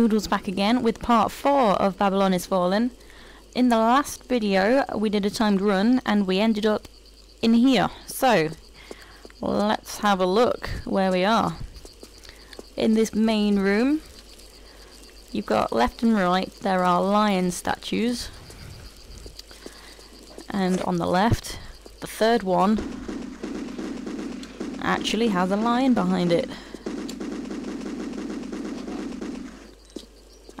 Noodles back again with part 4 of Babylon is Fallen. In the last video we did a timed run and we ended up in here. So, let's have a look where we are. In this main room, you've got left and right there are lion statues. And on the left, the third one actually has a lion behind it.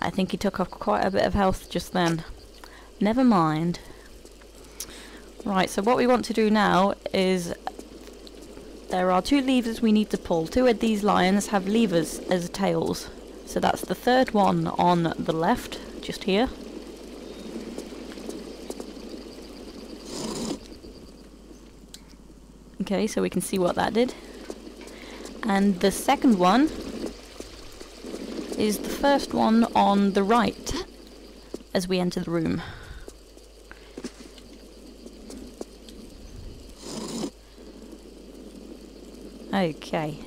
I think he took off quite a bit of health just then. Never mind. Right, so what we want to do now is there are two levers we need to pull. Two of these lions have levers as tails. So that's the third one on the left, just here. Okay, so we can see what that did. And the second one is the first one on the right as we enter the room. Okay.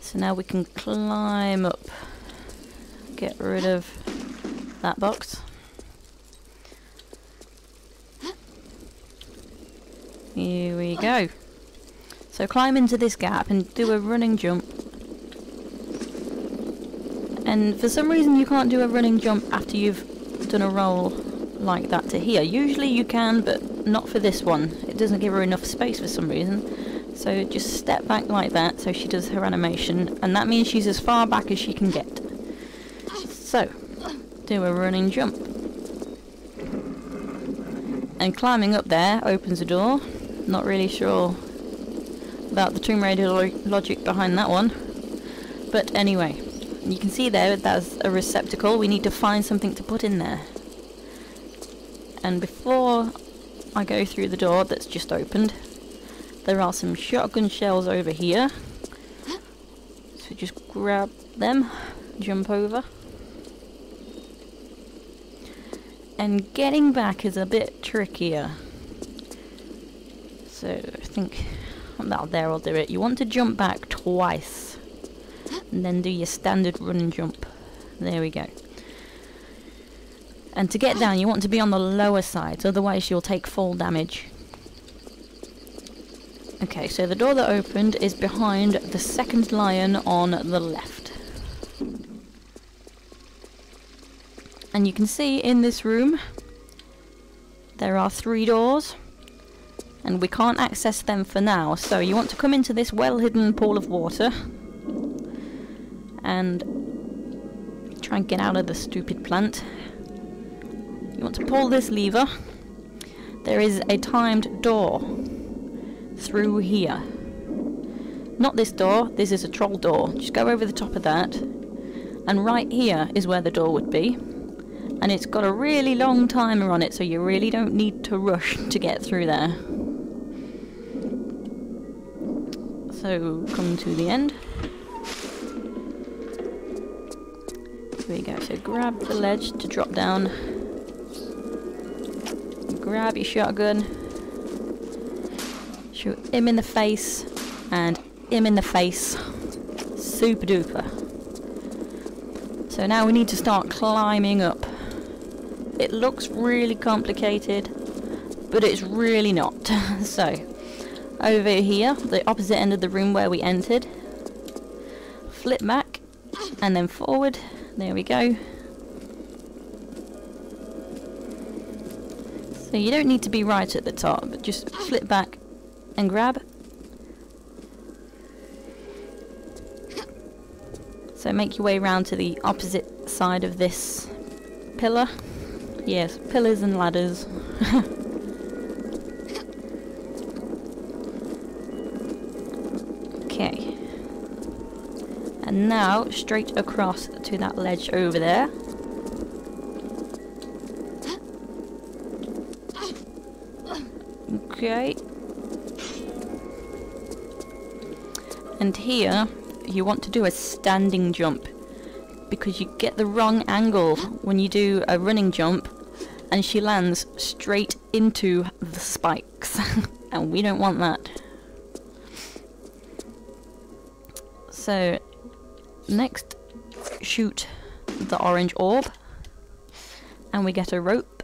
So now we can climb up. Get rid of that box. Here we go. So climb into this gap and do a running jump and for some reason you can't do a running jump after you've done a roll like that to here. Usually you can, but not for this one. It doesn't give her enough space for some reason. So just step back like that so she does her animation, and that means she's as far back as she can get. So, do a running jump. And climbing up there opens a door. Not really sure about the Tomb Raider lo logic behind that one. But anyway, you can see there that's a receptacle. We need to find something to put in there. And before I go through the door that's just opened, there are some shotgun shells over here. So just grab them, jump over. And getting back is a bit trickier. So I think that there I'll do it. You want to jump back twice and then do your standard run and jump. There we go. And to get down you want to be on the lower side, otherwise you'll take fall damage. Okay, so the door that opened is behind the second lion on the left. And you can see in this room there are three doors and we can't access them for now so you want to come into this well hidden pool of water and try and get out of the stupid plant. You want to pull this lever. There is a timed door through here. Not this door, this is a troll door. Just go over the top of that. And right here is where the door would be. And it's got a really long timer on it, so you really don't need to rush to get through there. So, come to the end. Here we go. So grab the ledge to drop down. Grab your shotgun. Shoot him in the face. And him in the face. Super duper. So now we need to start climbing up. It looks really complicated, but it's really not. so, over here, the opposite end of the room where we entered, flip back, and then forward, there we go. So you don't need to be right at the top, but just flip back and grab. So make your way around to the opposite side of this pillar. Yes, pillars and ladders. And now, straight across to that ledge over there. Okay. And here, you want to do a standing jump. Because you get the wrong angle when you do a running jump and she lands straight into the spikes. and we don't want that. So next shoot the orange orb and we get a rope.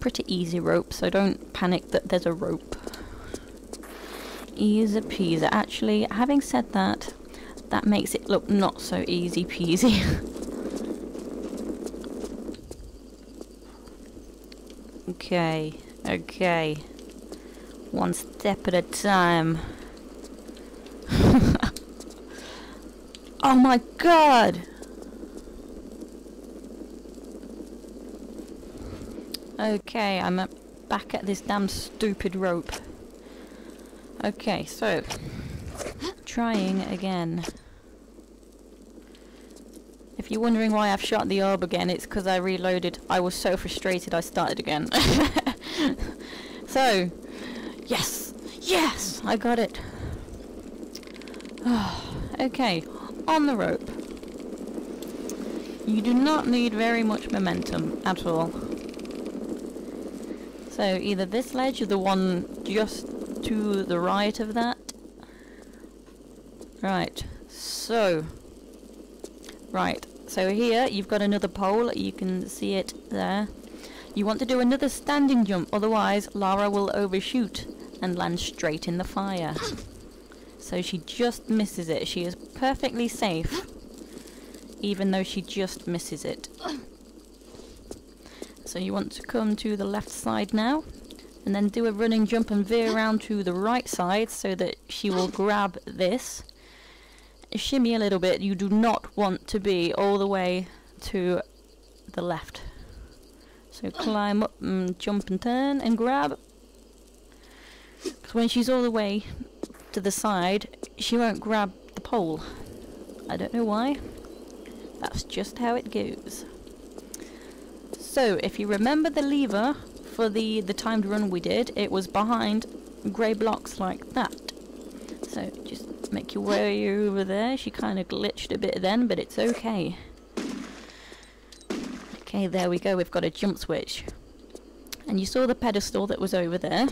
Pretty easy rope, so don't panic that there's a rope. Easy peasy. Actually, having said that, that makes it look not so easy peasy. okay, okay. One step at a time. Oh my god! Okay, I'm back at this damn stupid rope. Okay, so trying again. If you're wondering why I've shot the orb again, it's because I reloaded. I was so frustrated I started again. so, yes! Yes! I got it! okay, on the rope. You do not need very much momentum at all. So either this ledge or the one just to the right of that. Right, so... Right, so here you've got another pole, you can see it there. You want to do another standing jump, otherwise Lara will overshoot and land straight in the fire. So she just misses it. She is perfectly safe, even though she just misses it. So you want to come to the left side now, and then do a running jump and veer around to the right side so that she will grab this. Shimmy a little bit. You do not want to be all the way to the left. So climb up and jump and turn and grab. Because when she's all the way to the side, she won't grab the pole. I don't know why. That's just how it goes. So, if you remember the lever for the, the timed run we did, it was behind grey blocks like that. So, just make your way over there. She kind of glitched a bit then, but it's okay. Okay, there we go. We've got a jump switch. And you saw the pedestal that was over there.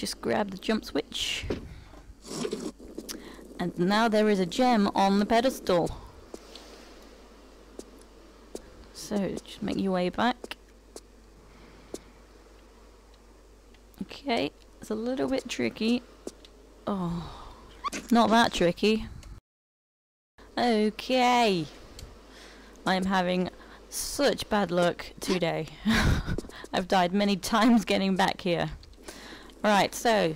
Just grab the jump switch. And now there is a gem on the pedestal. So just make your way back. Okay, it's a little bit tricky. Oh, not that tricky. Okay. I am having such bad luck today. I've died many times getting back here. Right, so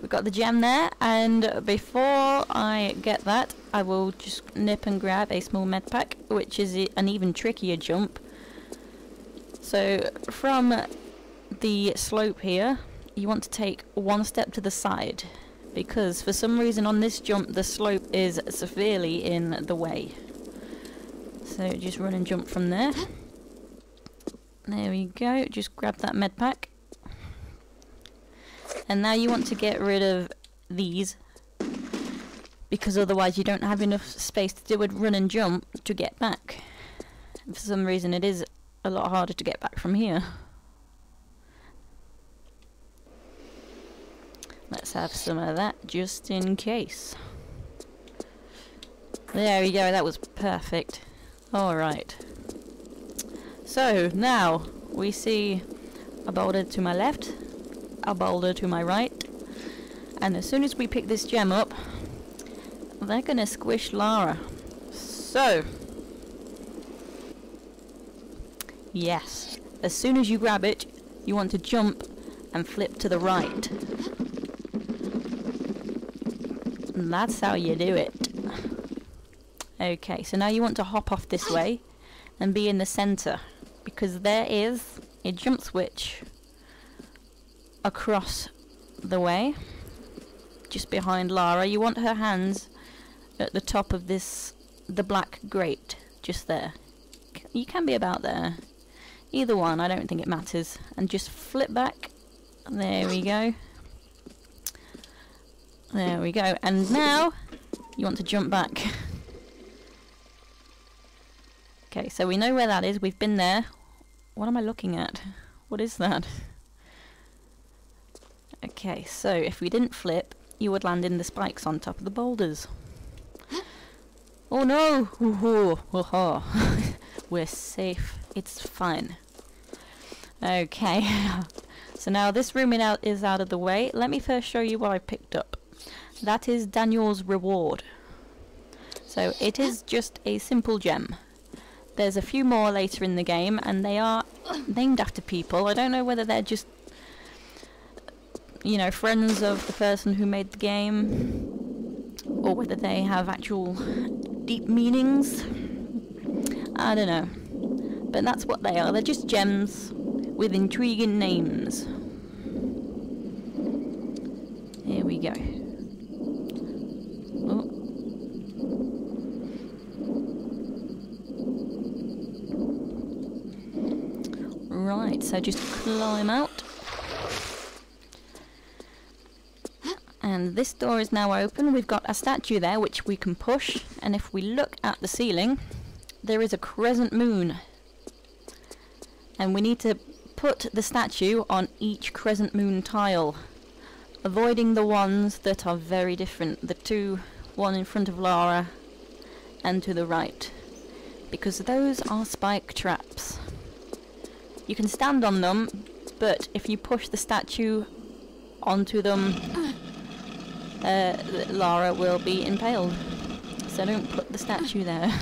we've got the gem there, and before I get that, I will just nip and grab a small med pack, which is an even trickier jump. So from the slope here, you want to take one step to the side, because for some reason on this jump the slope is severely in the way. So just run and jump from there. There we go, just grab that med pack. And now you want to get rid of these because otherwise you don't have enough space to do a run and jump to get back. For some reason it is a lot harder to get back from here. Let's have some of that just in case. There we go, that was perfect. Alright. So, now we see a boulder to my left, a boulder to my right, and as soon as we pick this gem up, they're gonna squish Lara. So, yes, as soon as you grab it, you want to jump and flip to the right. And that's how you do it. Okay, so now you want to hop off this way and be in the center because there is a jump switch across the way just behind Lara. You want her hands at the top of this, the black grate, just there. You can be about there. Either one, I don't think it matters. And just flip back. There we go. There we go. And now, you want to jump back. okay, so we know where that is. We've been there. What am I looking at? What is that? Okay, so if we didn't flip, you would land in the spikes on top of the boulders. Oh no! Ooh, ooh. We're safe. It's fine. Okay. so now this room out is out of the way. Let me first show you what I picked up. That is Daniel's reward. So it is just a simple gem. There's a few more later in the game and they are named after people. I don't know whether they're just you know, friends of the person who made the game or whether they have actual deep meanings. I don't know. But that's what they are. They're just gems with intriguing names. Here we go. Oh. Right, so just climb out. And this door is now open. We've got a statue there which we can push. And if we look at the ceiling, there is a crescent moon. And we need to put the statue on each crescent moon tile. Avoiding the ones that are very different. The two, one in front of Lara and to the right. Because those are spike traps. You can stand on them, but if you push the statue onto them, uh, Lara will be impaled. So don't put the statue there.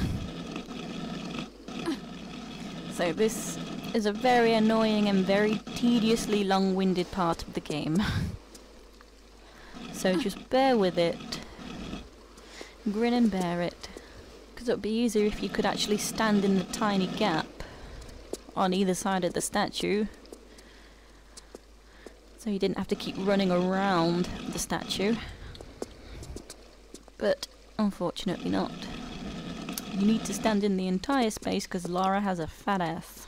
so this is a very annoying and very tediously long-winded part of the game. so just bear with it. Grin and bear it. Because it would be easier if you could actually stand in the tiny gap on either side of the statue. So you didn't have to keep running around the statue. But unfortunately not. You need to stand in the entire space because Lara has a fat ass.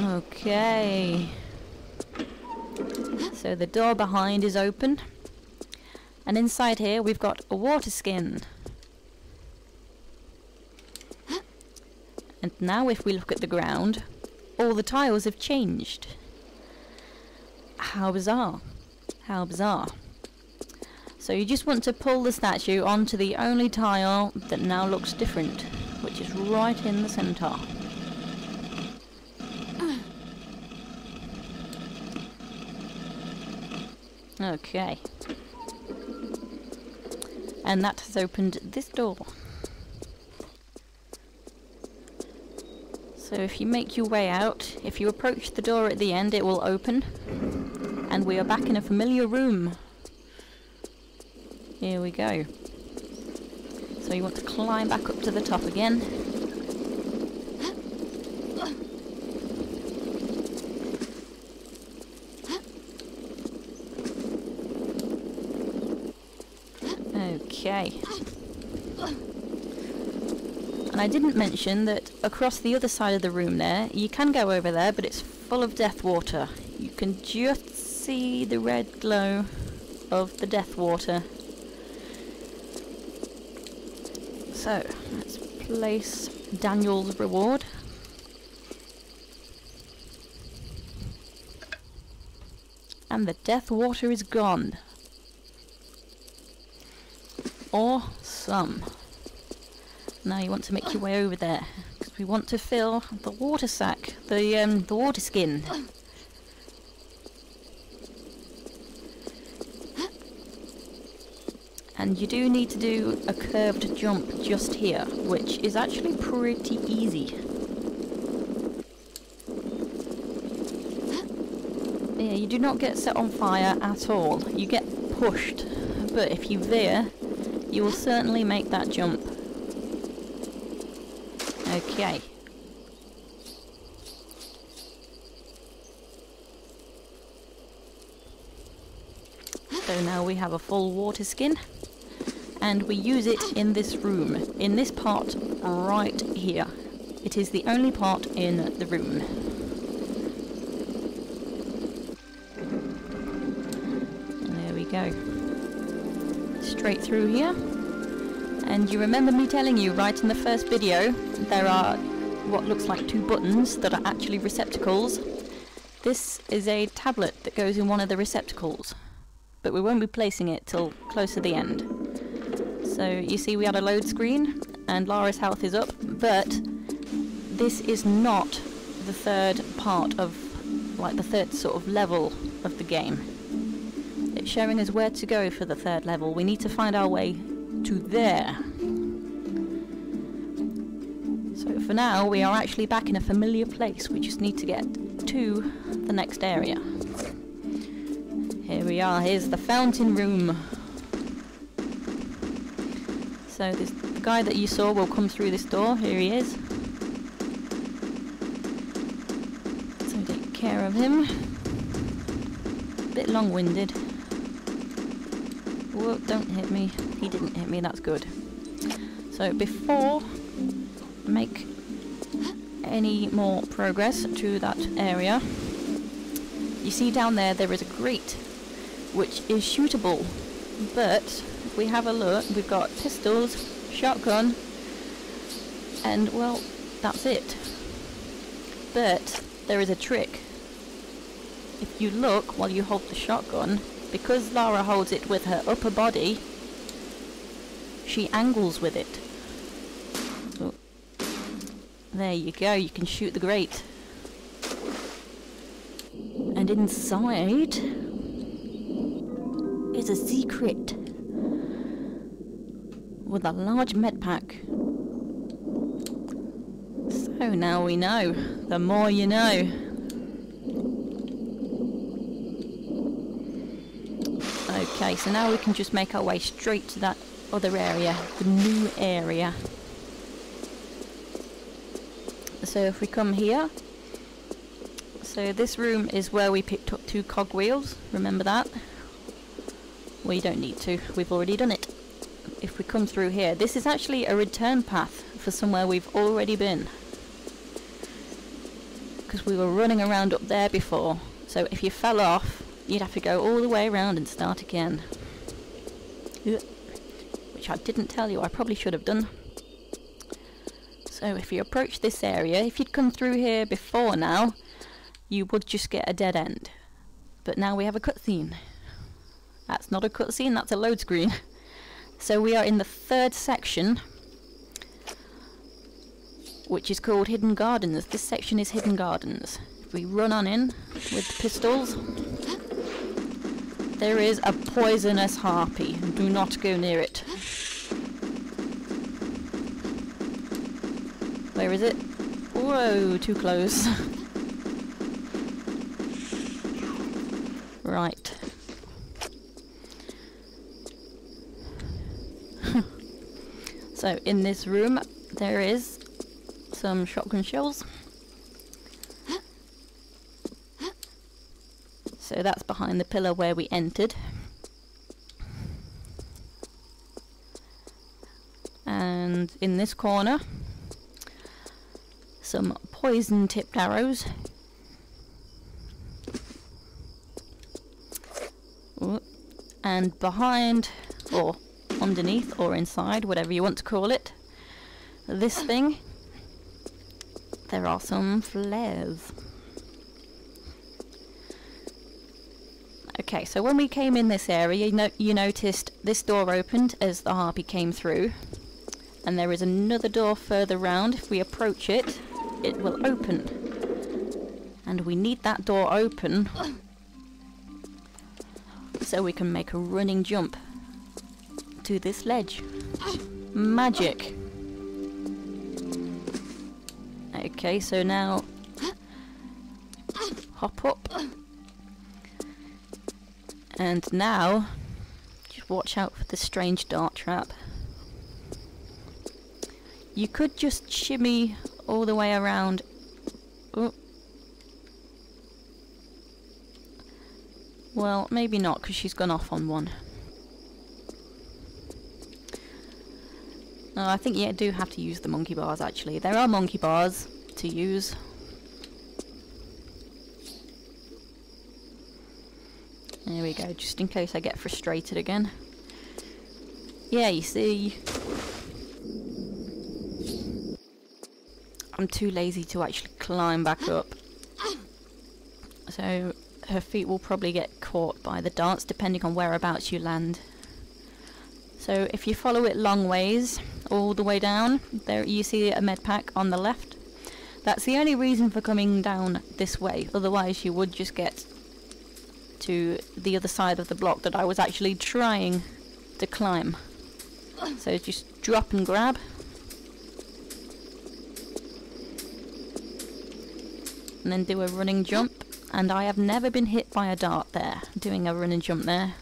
Okay. So the door behind is open. And inside here we've got a water skin. And now if we look at the ground, all the tiles have changed. How bizarre. How bizarre. So you just want to pull the statue onto the only tile that now looks different, which is right in the centre. Okay. And that has opened this door. So if you make your way out, if you approach the door at the end it will open. And we are back in a familiar room. Here we go. So you want to climb back up to the top again. Okay. And I didn't mention that across the other side of the room there, you can go over there, but it's full of death water. You can just see the red glow of the death water. So, let's place Daniel's reward. And the death water is gone—or Awesome. Now you want to make your way over there because we want to fill the water sack, the um, the water skin. And you do need to do a curved jump just here, which is actually pretty easy. Yeah, you do not get set on fire at all. You get pushed, but if you veer, you will certainly make that jump. Okay. So now we have a full water skin and we use it in this room, in this part right here. It is the only part in the room. There we go. straight through here. And you remember me telling you right in the first video, there are what looks like two buttons that are actually receptacles. This is a tablet that goes in one of the receptacles, but we won't be placing it till close to the end. So you see we had a load screen and Lara's health is up, but this is not the third part of, like the third sort of level of the game. It's showing us where to go for the third level. We need to find our way to there. So for now, we are actually back in a familiar place. We just need to get to the next area. Here we are. Here's the fountain room. So this guy that you saw will come through this door. Here he is. So take care of him. A Bit long-winded. Whoa, don't hit me. He didn't hit me, that's good. So before make any more progress to that area, you see down there there is a grate which is shootable, but we have a look, we've got pistols, shotgun, and well, that's it. But there is a trick. If you look while you hold the shotgun, because Lara holds it with her upper body, she angles with it. So, there you go, you can shoot the grate. And inside is a secret with a large med pack. So now we know. The more you know. Okay, so now we can just make our way straight to that other area, the new area. So if we come here, so this room is where we picked up two cogwheels, remember that? We don't need to, we've already done it. If we come through here, this is actually a return path for somewhere we've already been. Because we were running around up there before, so if you fell off, you'd have to go all the way around and start again. Which I didn't tell you, I probably should have done. So if you approach this area, if you'd come through here before now, you would just get a dead end. But now we have a cutscene. That's not a cutscene, that's a load screen. So we are in the third section, which is called Hidden Gardens. This section is Hidden Gardens. If we run on in with pistols, there is a poisonous harpy. Do not go near it. Where is it? Whoa, too close. right. so in this room there is some shotgun shells. So that's behind the pillar where we entered. And in this corner, some poison tipped arrows. And behind, or underneath, or inside, whatever you want to call it, this thing, there are some flares. Okay, so when we came in this area, you, no you noticed this door opened as the harpy came through. And there is another door further round. If we approach it, it will open. And we need that door open so we can make a running jump to this ledge. Magic. Okay, so now hop up and now, just watch out for the strange dart trap. You could just shimmy all the way around. Oh. Well, maybe not, because she's gone off on one. No, I think you do have to use the monkey bars, actually. There are monkey bars to use. There we go, just in case I get frustrated again. yeah, you see, I'm too lazy to actually climb back up. So her feet will probably get caught by the darts depending on whereabouts you land. So if you follow it long ways, all the way down, there you see a med pack on the left. That's the only reason for coming down this way, otherwise you would just get to the other side of the block that I was actually trying to climb. So just drop and grab. And then do a running jump. And I have never been hit by a dart there, doing a running jump there.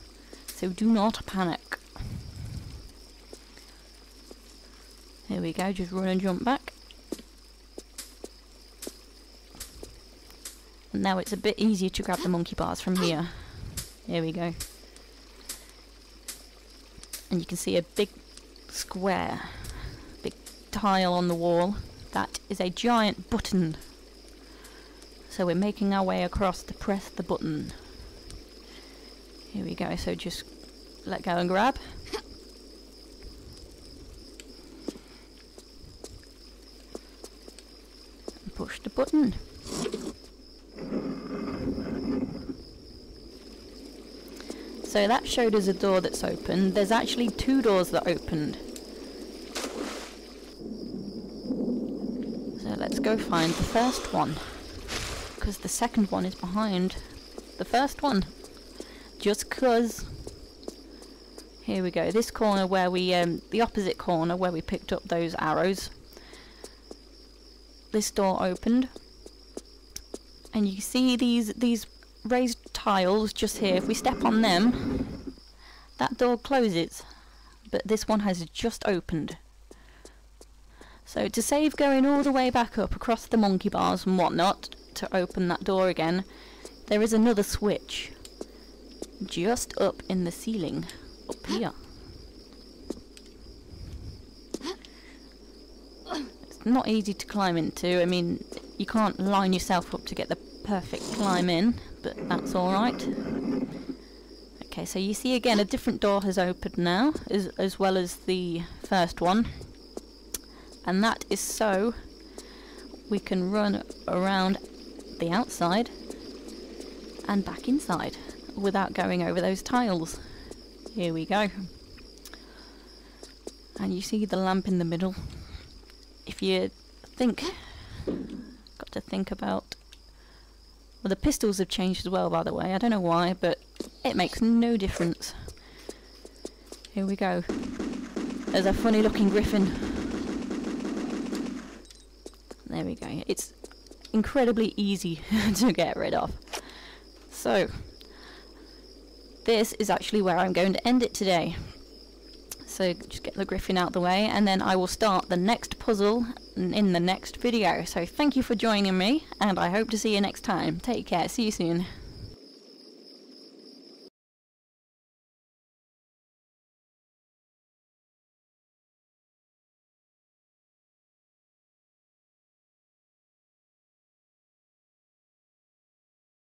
So do not panic. Here we go, just run and jump back. And now it's a bit easier to grab the monkey bars from here. Here we go. And you can see a big square, big tile on the wall. That is a giant button. So we're making our way across to press the button. Here we go, so just let go and grab. Push the button. So that showed us a door that's open. There's actually two doors that opened. So let's go find the first one. Because the second one is behind the first one. Just cause. Here we go. This corner where we, um, the opposite corner where we picked up those arrows. This door opened. And you see these, these raised tiles just here, if we step on them, that door closes. But this one has just opened. So to save going all the way back up across the monkey bars and whatnot to open that door again, there is another switch. Just up in the ceiling. Up here. It's not easy to climb into. I mean, you can't line yourself up to get the perfect climb in but that's alright. Okay, so you see again a different door has opened now, as, as well as the first one. And that is so we can run around the outside and back inside without going over those tiles. Here we go. And you see the lamp in the middle. If you think, got to think about the pistols have changed as well, by the way. I don't know why, but it makes no difference. Here we go. There's a funny looking griffin. There we go. It's incredibly easy to get rid of. So, this is actually where I'm going to end it today. So just get the griffin out the way and then I will start the next puzzle in the next video. So thank you for joining me and I hope to see you next time. Take care. See you soon.